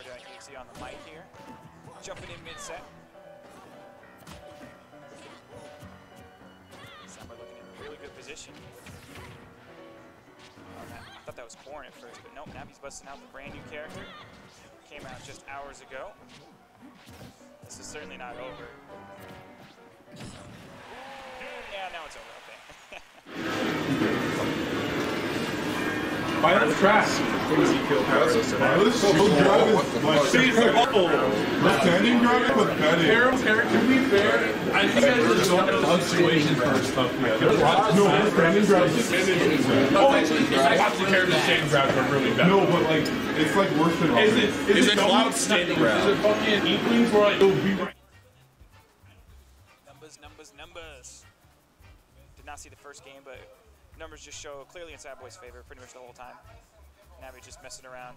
Evening, on the mic here. Jumping in mid-set. Samba looking in a really good position. Oh, I thought that was Corrin at first, but nope, Navi's busting out the brand new character. Came out just hours ago. This is certainly not over. Yeah, now it's over, Why the trash? Standing grab with Betty. Harold's character, to be fair, I think I just don't know the situation for stuff together. No, standing grab is Oh, I thought the character standing grabs were really bad. No, but like, it's like worse than all. Is it, is, Is it it cloud standing grab? Is it fucking Inklings where like, it'll be right? Numbers, numbers, numbers. Did not see the first game, but numbers just show clearly in Sadboi's favor pretty much the whole time. Navi just messing around,